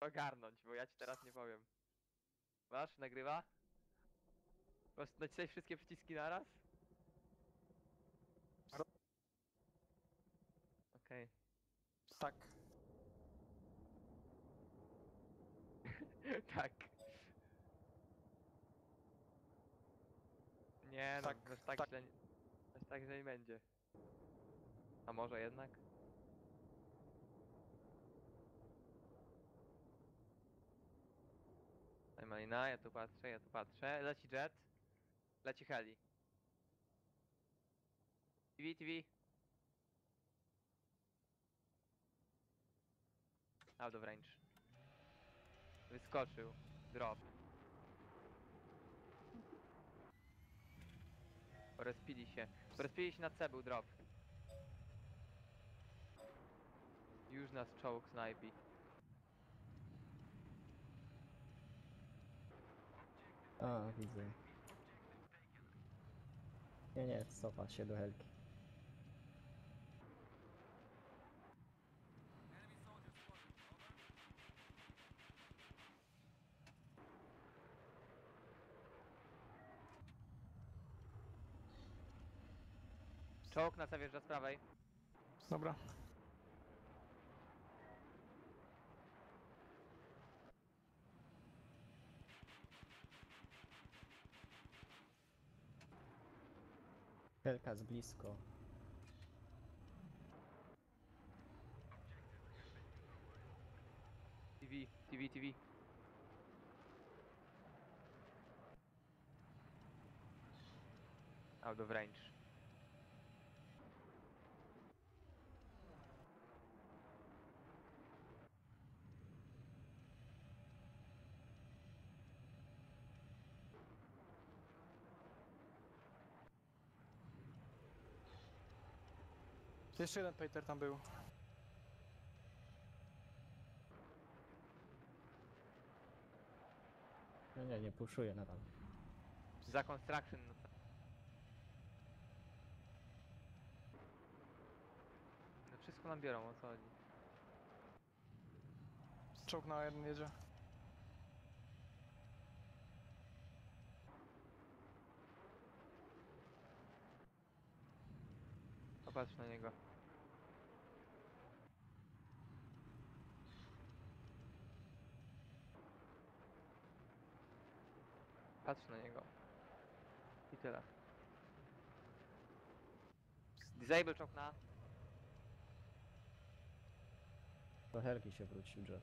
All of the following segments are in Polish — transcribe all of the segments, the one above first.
ogarnąć, bo ja ci teraz nie powiem. Masz? Nagrywa? Masz nacisnąć wszystkie przyciski naraz? Okej. Tak. tak. Nie no, Tak, aż tak, tak. źle nie, aż tak źle nie będzie. A może jednak? Malina, ja tu patrzę, ja tu patrzę. Leci jet. Leci heli. TV, TV. Out of range. Wyskoczył. Drop. Porozpili się. Porozpili się na C był drop. Już nas czołg snajpi. A, widzę. Nie, nie, cofa się do helki. Czołg na C wjeżdża z prawej. Dobra. Helka z blisko. TV, TV, TV. Out of range. Jeszcze jeden Peter tam był. No nie, nie puszuję nadal. Za construction. No to... no wszystko nam biorą, o co chodzi. Czołg na jeden jedzie. Popatrz na niego. Patrz na niego. I tyle. Disable czołg na. Do helki się wrócił jet.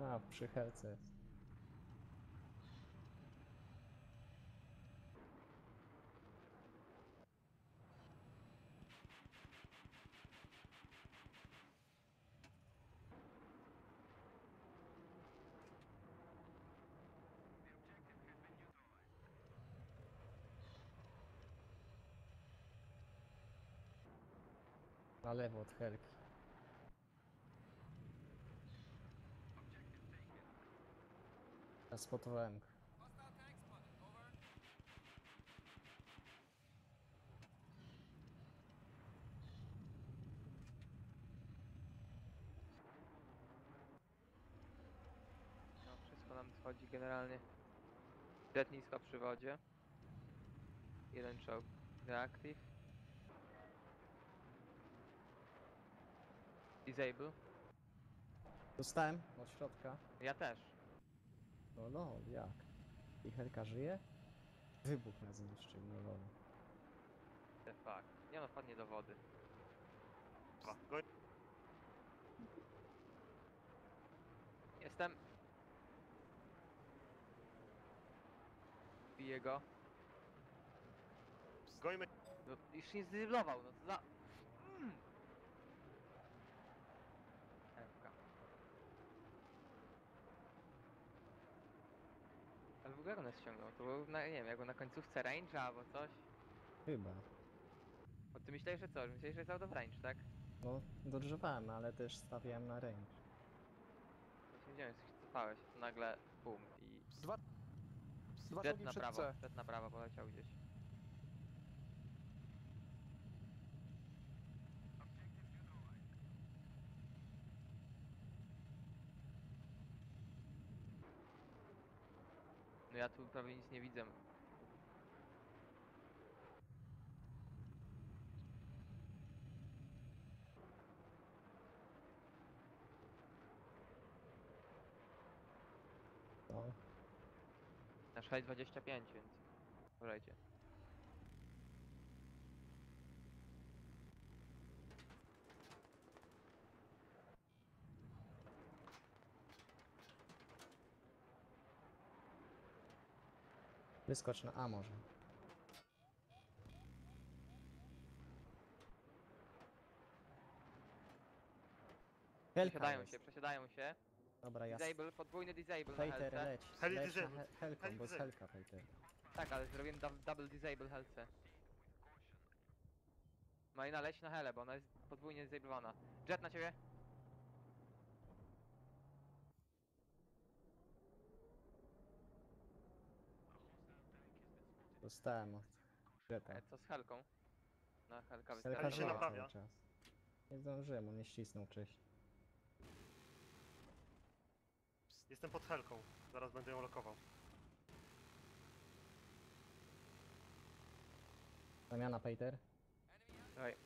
A, przy helce jest. Lewo od helki. Spotowałem go. No, wszystko nam schodzi generalnie. Jet nisko przy wodzie. Jeden czołg reactive. Disable. Dostałem od środka. Ja też. No lol, jak? I helka żyje? Wybuch nas zniszczył, no lol. The fuck. Nie no, wpadnie do wody. Jestem. Biję go. Gońmy. No, już nie zdyblował, no co za... Nas ściągnął? To był, na, nie wiem, jak był na końcówce range'a albo coś? Chyba. Bo ty myślałeś, że co? Myślałeś, że jest out of range, tak? No, dodrzewałem, ale też stawiałem na range. Właśnie widziałem, że się cofałeś, to nagle bum i... Dwa, dwa Jet na przed prawo, C. jet na prawo poleciał gdzieś. Ja tu prawie nic nie widzę. No, Na 6.25, więc uważajcie. Wyskocz na A może. Helka Przesiadają jest. się, przesiadają się. Dobra, ja... Disable, podwójny disable na Fejter, helce. leć. Heli leć na disable. he helką, Heli bo jest disable. helka, Fejter. Tak, ale zrobiłem dub double disable helce. Marina leć na helę, bo ona jest podwójnie disablowana. Jet na ciebie! Dostałem od. E, co z helką? Na helka Helka Heli się żyje wystarczy. naprawia. cały czas. Nie zdążyłem, on mnie ścisnął wcześniej. Jestem pod helką. Zaraz będę ją lokował. Zamiana, Peter. Dawaj.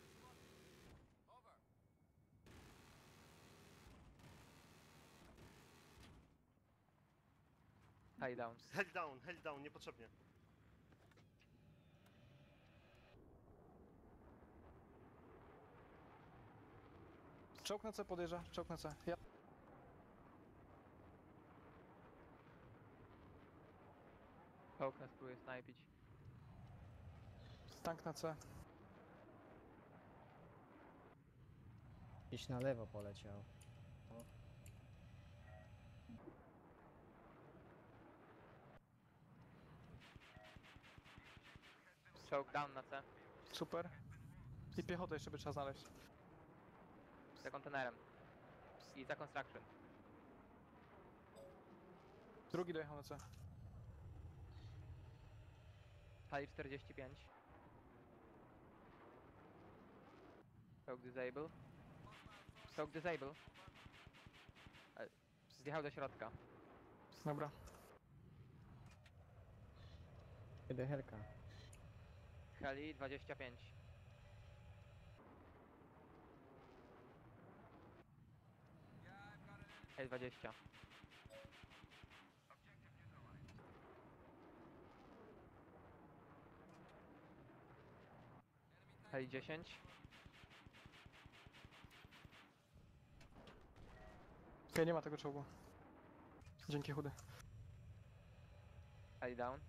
High down. Heli down, heli down, niepotrzebnie. Czołg na C podjeżdża, czołg na C. Ja. Poke nas próbuje snajpić. Tank na C. Gdzieś na lewo poleciał. Choke down na C. Super. I piechotę jeszcze by trzeba znaleźć. Za kontenerem. I za construction. Drugi dojechał na C. Hali 45. Choke disable. Choke disable. E, Zjechał do środka. Dobra. Kiedy helka? Heli 25. Heli 20. Heli 10. Okej, nie ma tego czołgu. Dzięki chudy. Heli down.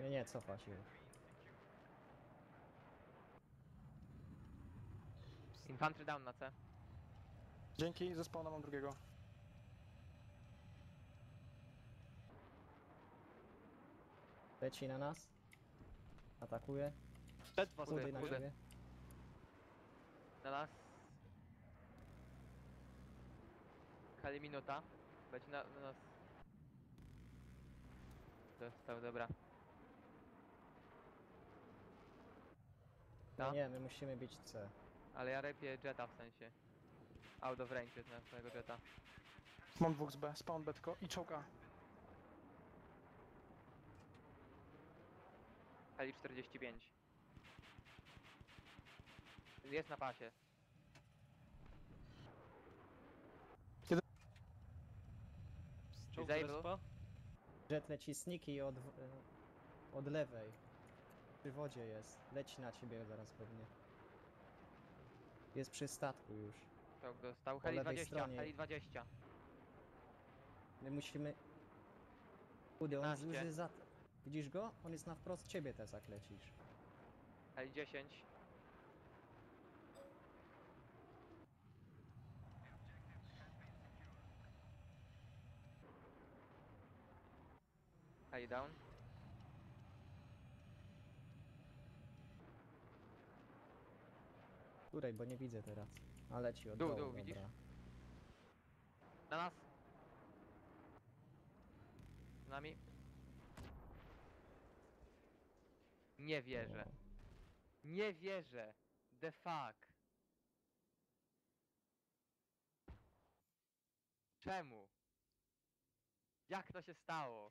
Nie, nie, cofa się. Infantry down na C. Dzięki, ze spawna mam drugiego. Leci na nas. Atakuje. Was Chudy, Chudy na ciebie. Na nas. Heli minuta. Będzie na, na nas. Dostał, dobra. No nie, my musimy bić C. Ale ja repię jeta w sensie. Out of range na swojego jeta. Mam dwóch z B, spawn betko i czołg A. Heli 45. Jest na pasie. Czołg Disable. respa. Jet leci sneaky od, w- e, od lewej. Przy wodzie jest. Leci na ciebie zaraz pewnie. Jest przy statku już. Czołg dostał. Po Heli lewej 20, stronie. heli 20. My musimy... Kudy, on 15. już jest za... Widzisz go? On jest na wprost ciebie, Tesak, lecisz. Heli 10. Heli down. Której, bo nie widzę teraz. A leci od Dół, dołu, dół, widzisz? dobra. Na nas. Z nami. Nie wierzę. O. Nie wierzę. The fuck. Czemu? Jak to się stało?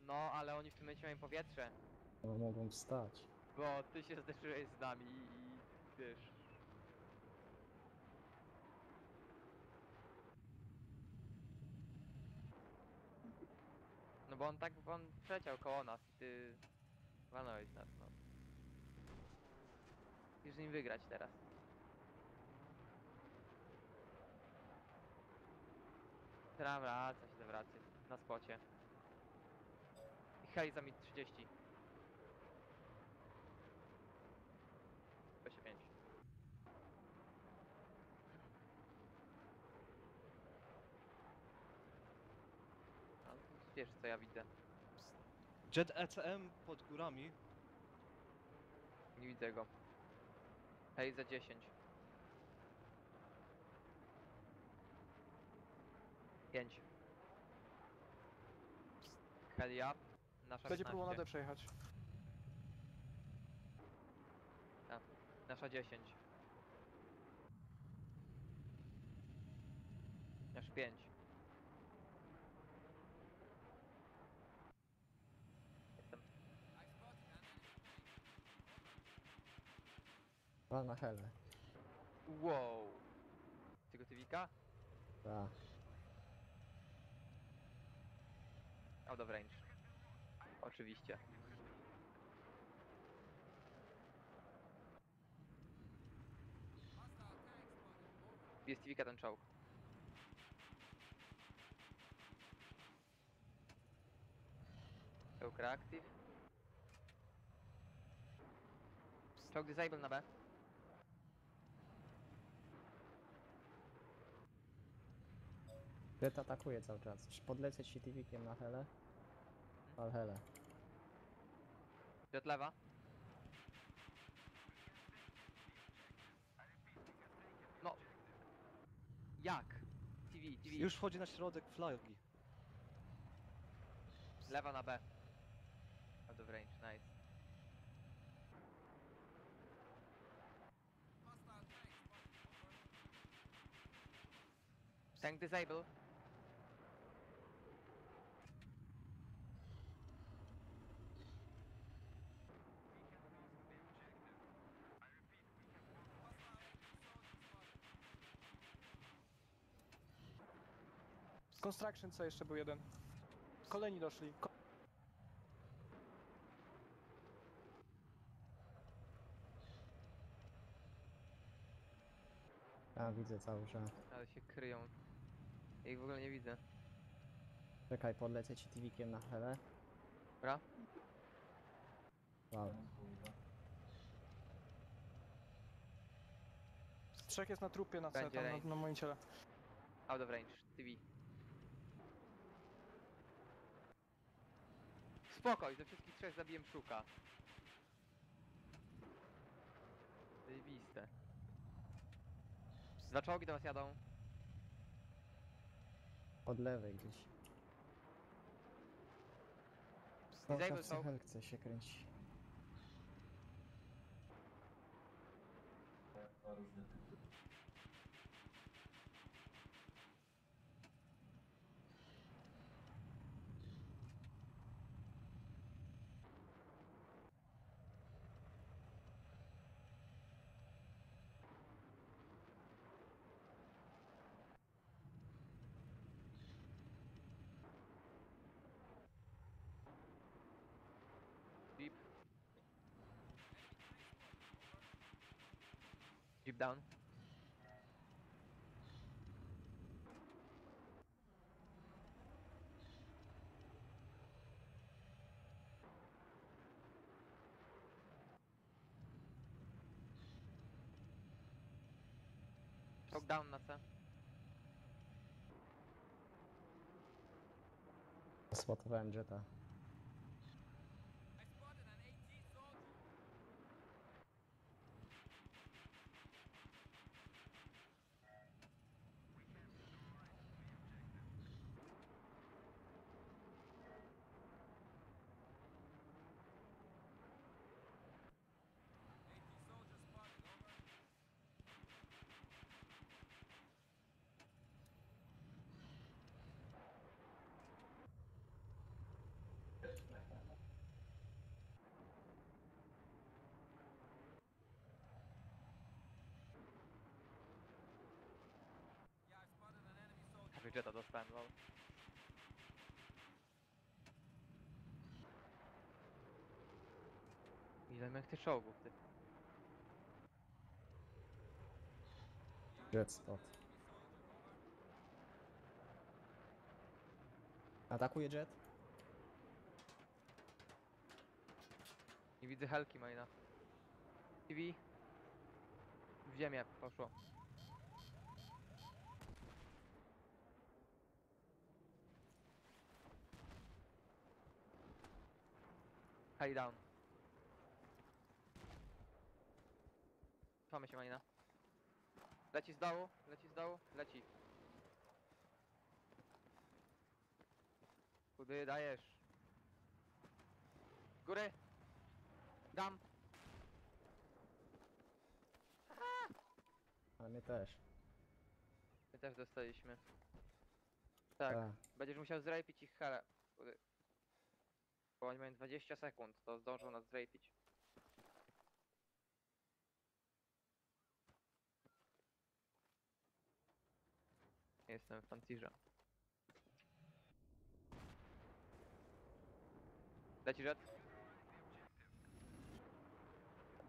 No, ale oni w tym momencie mają powietrze, No, mogą wstać. Bo ty się zderzyłeś z nami i wiesz... No bo on tak, bo on przeciął koło nas i ty walnąłeś nas, no. Musisz z nim wygrać teraz. Teraz wraca się do wracy, na spocie. I hej za mi 30. 25. Wiesz co ja widzę. Jet ECM pod górami. Nie widzę go. Hej za 10. 5. Heli up. Nasza Będzie próbował na 15. D przejechać. Nasza 10. Nasz 5. Jestem. Wal na helę. Wow. Tego tywika? Tak. Out of range. Oczywiście. Jest tywika ten czołg. Czołg reactive. Czołg disable na B. Jet atakuje cały czas. Podlecę ci TV-kiem na helę? Wal helę. Jet lewa. No. Jak? TV, TV. Już wchodzi na środek flagi. Lewa na B. Out of range, nice. Tank disable. Construction co jeszcze był jeden. Kolejni doszli. Ko A, widzę cały czas. Ale się kryją. Ja ich w ogóle nie widzę. Czekaj, podlecę ci TV-kiem na helę. Dobra? Wow. Trzech jest na trupie na C, Będzie tam na, range. na moim ciele. Out of range, TV. Spokoj, ze wszystkich trzech zabiłem szuka. Zajebiste. Dwa czołgi do was jadą. Od lewej gdzieś. Czas w czołg. helce się kręci. Jeep. Jeep down. Czołg down na C. Spotowałem jeta. Jetta dostałem, lol. Ile miałem tych czołgów, ty? Jet spot. Atakuje jet? Nie widzę helki maina. TV. W ziemię poszło. High down. Cofamy się maina. Leci z dołu, leci z dołu, leci. Kudy dajesz? Z Góry! Dam! Ale my też. My też dostaliśmy. Tak, Tak. będziesz musiał zrapić ich. Kudy. Bo oni mają 20 sekund, to zdążą nas zrapić. Jestem w pancirze. Leci jet.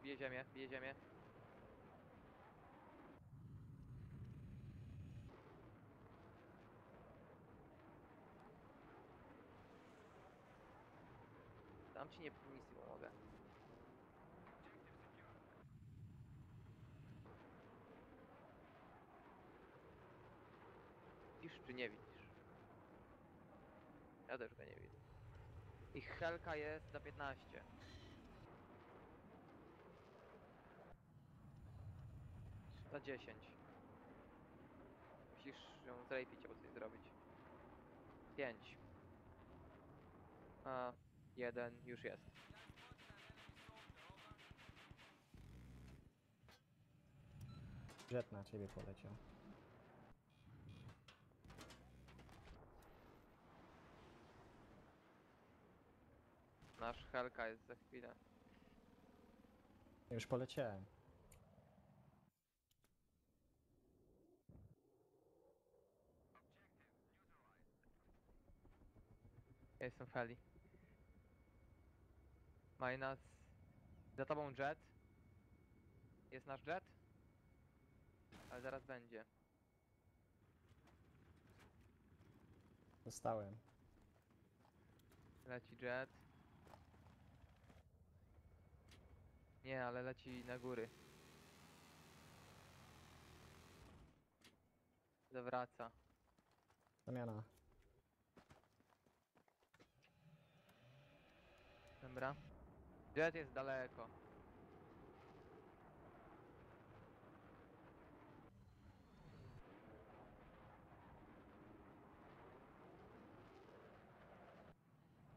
Bije ziemię, bije ziemię. Ci nie nic nie pomogę. Widzisz czy nie widzisz? Ja też go nie widzę. Ich helka jest za 15. Za 10. Musisz ją zrapić albo coś zrobić. 5. A, jeden już jest. Jet na ciebie poleciał. Nasz helka jest za chwilę. Już poleciałem. Ja jestem w heli. Minus. Za tobą jet. Jest nasz jet. Ale zaraz będzie. Dostałem. Leci jet. Nie, ale leci na góry. Zawraca. Zamiana. Dobra. Jet jest daleko.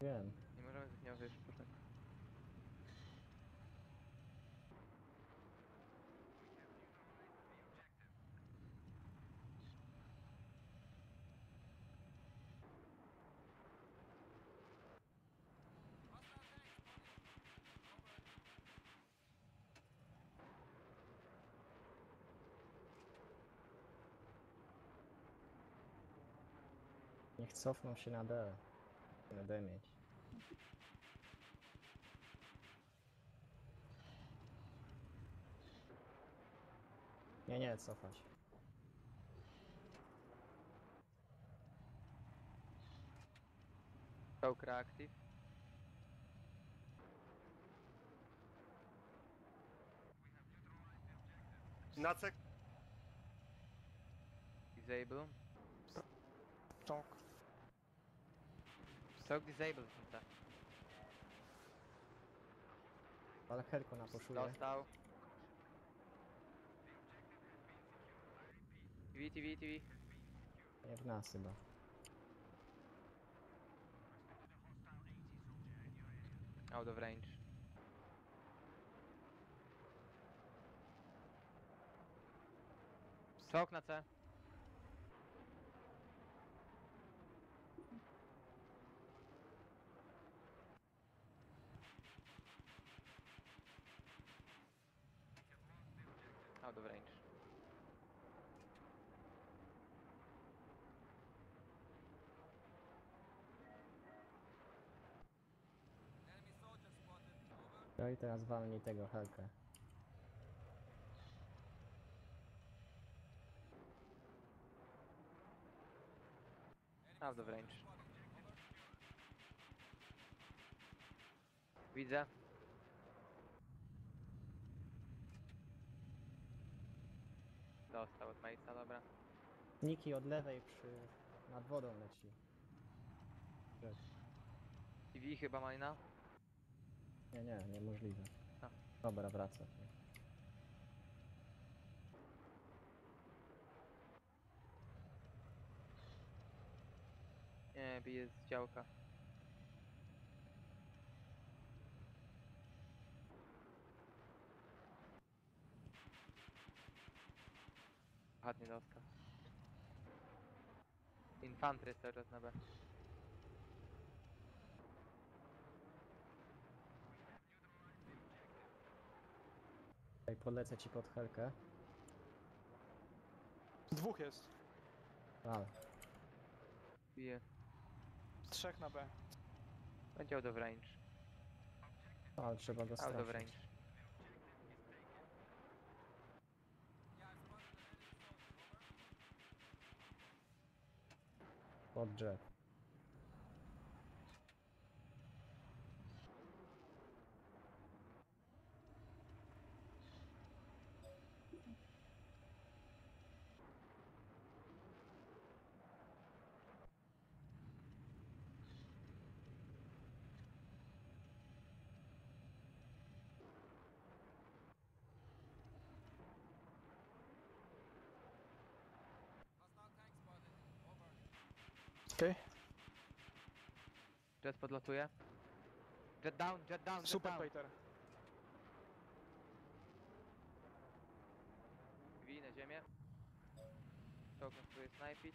Wiem. Nie możemy z nią wyjść, Niech cofną się na D. Na D mieć. Nie, nie, cofać. Choke reactive. Nacek, Disable. Czołg. Choke disable. tak. Ale Helko na poszuje. Dostał. TV, TV, TV. Nie w nas chyba. Out of range. Sok na C. Out of range. No i teraz walnij tego helkę. Out of range. Widzę. Dostał od Mace'a, dobra. Niki od lewej przy... nad wodą leci. Jet. TV chyba majna. Nie, nie, niemożliwe. A. Dobra, wraca. Nie, bije z działka. Ładnie dostał. Infantry cały czas na B. Tutaj polecę ci pod helkę. Dwóch jest. A, Bije. Trzech na B. Będzie out of range. ale trzeba go Out of range. Pod jet. Okej. Jet podlotuje. Jet down, jet down, jet Super down. Peter. Drzwi na ziemię. Czołg nas próbuje snajpić.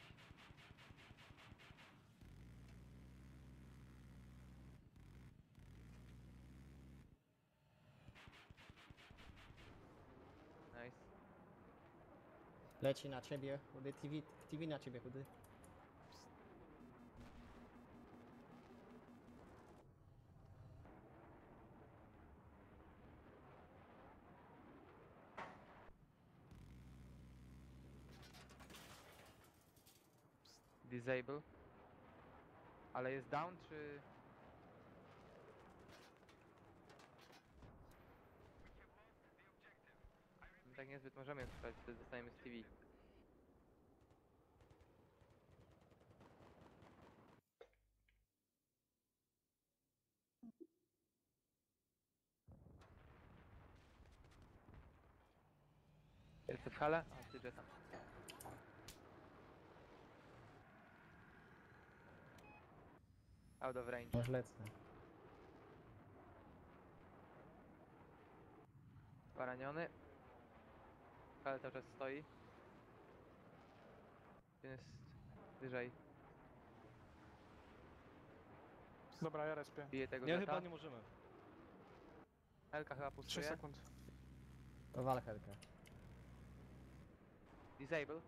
Nice. Leci na ciebie, chudy TV, TV na ciebie, chudy. Disable. Ale jest down czy... My Tak niezbyt możemy spać, wtedy dostajemy z TV. Jest w hale? A, ty jeta. Out of range. Może lecę. Poraniony. Ale cały czas stoi. Jest wyżej. Dobra, ja respię. Bije tego Nie, chyba nie możemy. Elka chyba 3 pustuje. sekund. To wal helkę. Disable.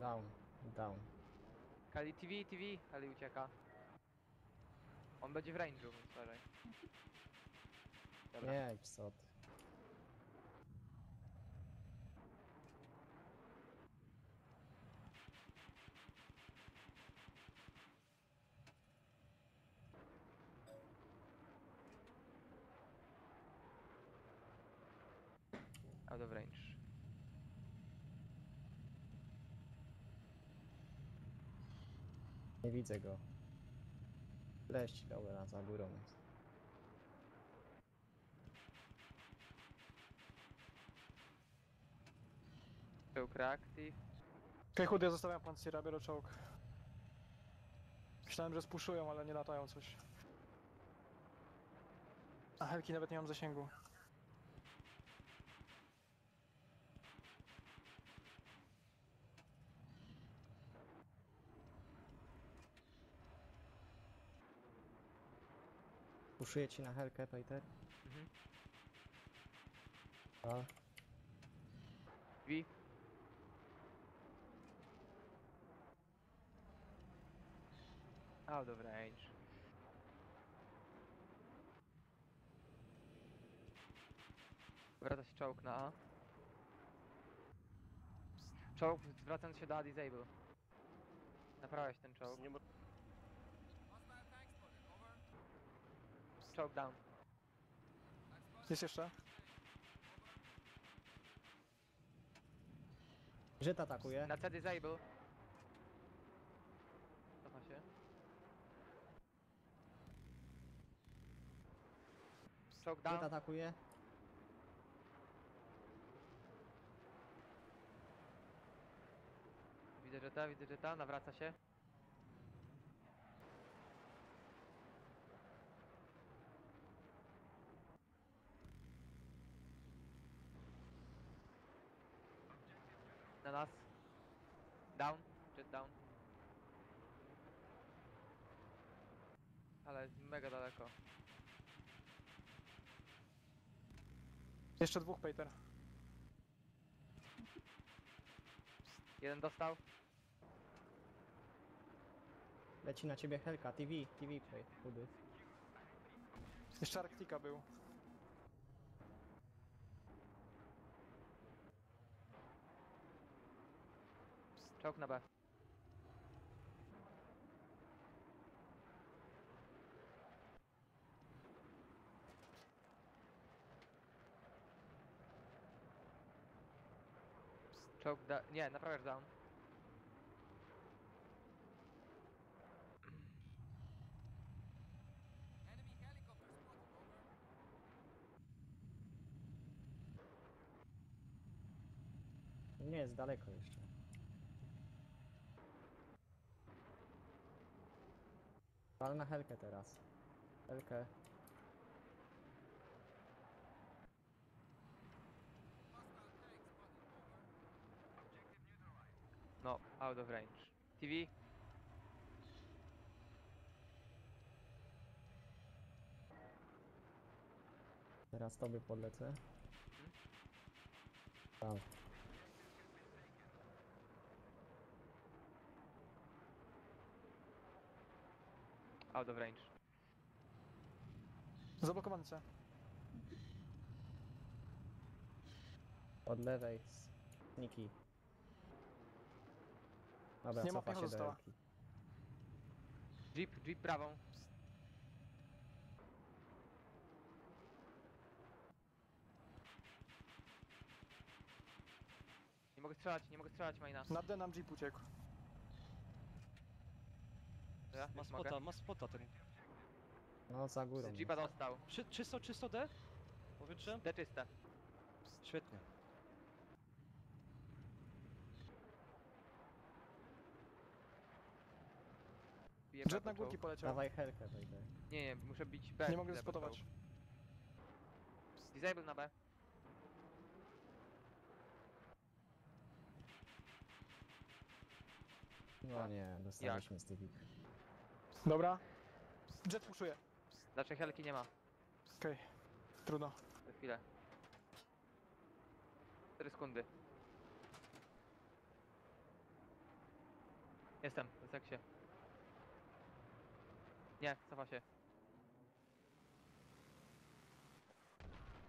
Down, down. Kali TV, TV. Kali ucieka. On będzie w range'u, więc uważaj. Dobra. Nie, co ty. Out of range. Nie widzę go. Leść, dobra, za górą jest. Czołg reactive. Okej, chudy, ja zostawiam pancira, biorę czołg. Myślałem, że spuszują, ale nie latają coś. A helki nawet nie mam zasięgu. Puszuję ci na helkę, Peter. Mhm. A, Drzwi. Out of range. Wraca się czołg na A. Czołg zwracając się do A disable. Naprawiać ten czołg. Nie mo- Czołg down. Jest jeszcze? Jet atakuje. Na C disable. Cofa się. Down. atakuje. Widzę Jetta, widzę Jetta, nawraca się. Na nas. Jet down. Ale jest mega daleko. Jeszcze dwóch, Peter. Jeden dostał. Leci na ciebie Helka. TV, TV play. Chudy. Jeszcze Arktika był. Czołg na B. Czołg da... Nie, naprawiasz down. Nie jest daleko jeszcze. Pal na Helkę teraz. Helkę. No, out of range. TV? Teraz tobie podlecę. Tam. Out of range. Zablokowany C. Od lewej. Niki. Dobra, Nie ma cofa się do została. Jeep, jeep prawą. Nie mogę strzelać, nie mogę strzelać, Majna. Na D nam Jeep uciekł. Ja Ma mogę. spota, ma spota ten. No za górą. Jeepa dostał. Czy, czysto, czysto D? Powietrze? Te czyste. Świetnie. Bije Jet na górki poleciał. Dawaj Helkę, wejdę. Nie, nie, muszę bić B. Nie mogę bo spotować. Disable na B. No nie, dostaliśmy z tych Dobra. Jet puszuje. Dlaczego helki nie ma? Okej. Trudno. Za chwilę. 4 sekundy. Jestem, w seksie. Nie, cofa się.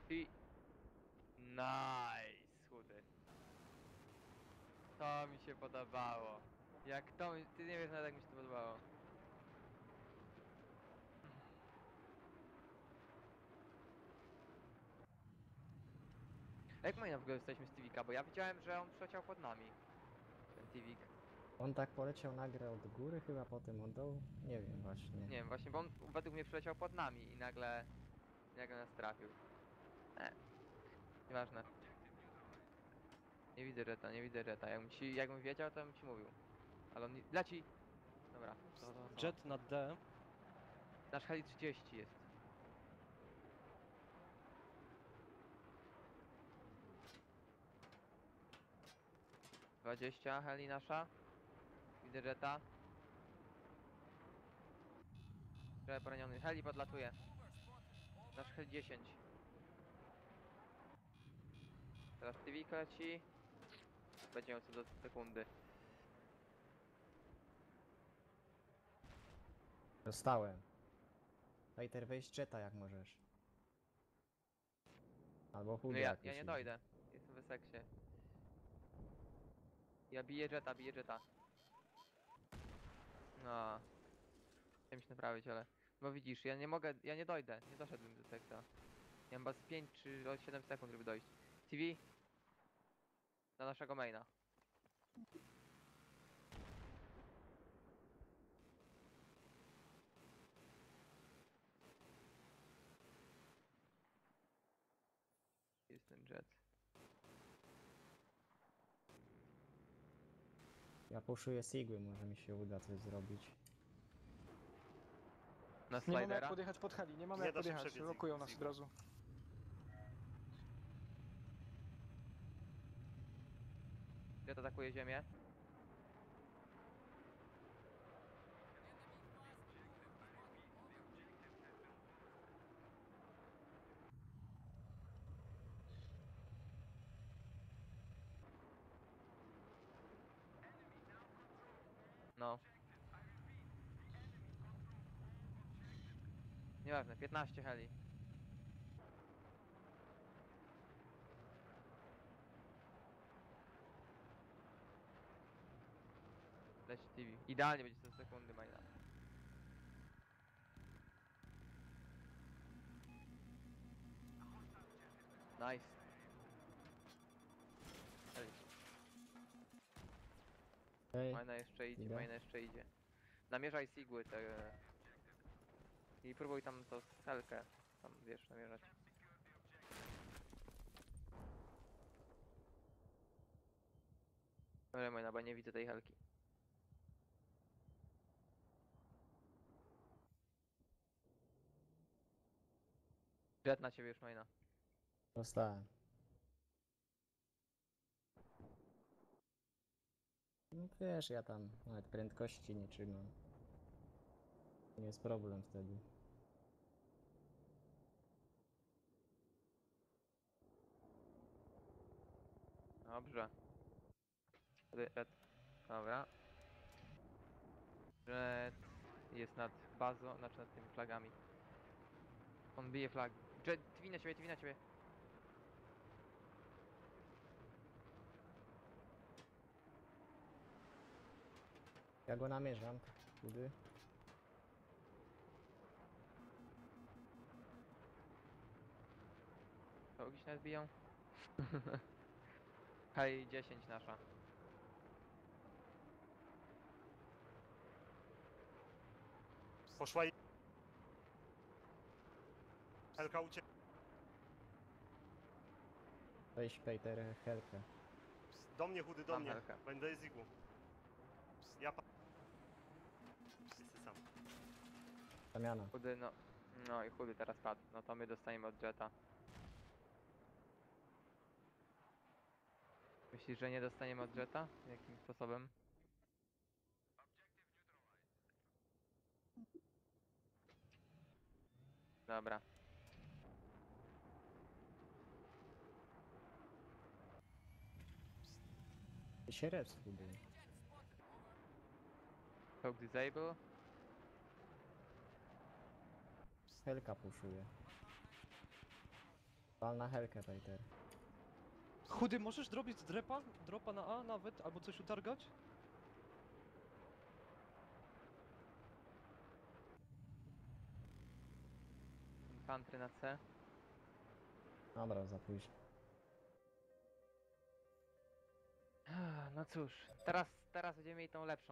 I... Nice, chudy. To mi się podobało. Jak to mi... Ty nie wiesz nawet jak mi się to podobało. Jak my w ogóle jesteśmy z Tivika? Bo ja widziałem, że on przyleciał pod nami. Ten Tivik. On tak poleciał na grę od góry, chyba potem od dołu? Nie wiem właśnie. Nie wiem, właśnie, bo on według mnie przyleciał pod nami i nagle... nagle nas trafił. E, nieważne. Nie widzę Jetta, nie widzę Jetta. Jakbym, ci, jakbym wiedział, to bym ci mówił. Ale on nie... leci! Dobra, to, to, to. Jet na D. Nasz heli 30 jest. Dwadzieścia heli nasza. Widzę Jetta. Trochę poraniony. Heli podlatuje. Nasz heli 10. Teraz Tivik leci. Będzie miał co do sekundy. Dostałem. Peter, weź Jetta jak możesz. Albo No chudy ja, ja nie dojdę. Jestem w Esseksie. Ja biję Jetta, biję Jetta. No. Chciałem się naprawić, ale... Bo widzisz, ja nie mogę, ja nie dojdę. Nie doszedłbym do sekta. Ja mam z 5 czy 7 sekund, żeby dojść. TV? Na naszego maina. Jest ten jet. Ja puszuję Sigły, może mi się uda coś zrobić. Na Nie mamy jak slidera? podjechać pod heli, nie mamy Nie jak da się podjechać, przebiec lokują nas od razu. Jet atakuje ziemię. No. Nieważne, 15 heli. Leci TV. Idealnie będzie 100 sekundy maila. Nice. Ej, Majna jeszcze idzie, Idę. majna jeszcze idzie. Namierzaj sigły te... I próbuj tam to selkę, tam wiesz, namierzać. Ale majna, bo nie widzę tej helki. Jet na ciebie już majna. dostałem. No wiesz, ja tam nawet prędkości nie trzymam. Nie jest problem wtedy. Dobrze. Red. Dobra. Red jest nad bazą, znaczy nad tymi flagami. On bije flag. Jet, TV na ciebie, TV na ciebie. Ja go namierzam. Chudy. To gdzieś nawet biją. Hej, 10 nasza. Poszła i... Helka uciekła. Weź Peter helkę. Do mnie, chudy, do Mam mnie. helkę. Będę z igłą. Ja pa... Zamiana. Chudy, no. No i chudy teraz padł. No to my dostaniemy od Jetta. Myślisz, że nie dostaniemy od Jetta? Jakim sposobem? Dobra. Się res chudy. Choke disable. Helka puszuje. Wal na helkę, Peter. Chudy, możesz drobić drepa? Dropa na A nawet? Albo coś utargać? Infantry na C. Dobra, za późno. No cóż, teraz, teraz będziemy mieli tą lepszą